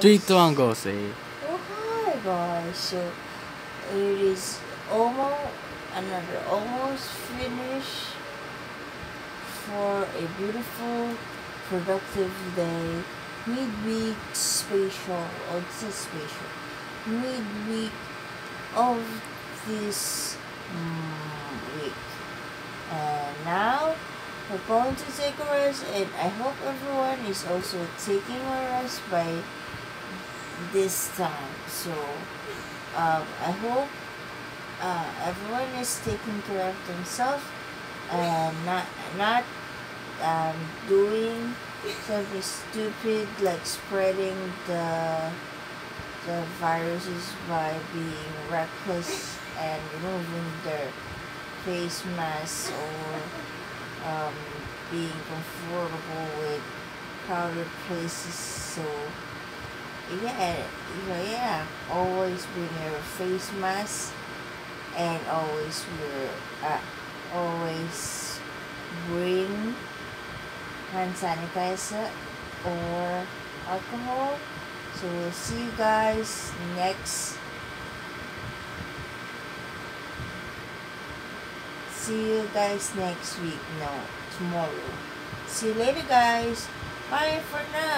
Three, one, go. Say. Guys. So it is almost another almost finish for a beautiful, productive day. Midweek special or this is special. Midweek of this mm, week. And now we're going to take a rest and I hope everyone is also taking a rest by this time. So um, I hope uh, everyone is taking care of themselves and not not um, doing something stupid like spreading the the viruses by being reckless and removing their face masks or um, being comfortable with crowded places. So yeah, you know, yeah, always bring your face mask and always wear, uh, always bring hand sanitizer or alcohol. So we'll see you guys next. See you guys next week. No, tomorrow. See you later, guys. Bye for now.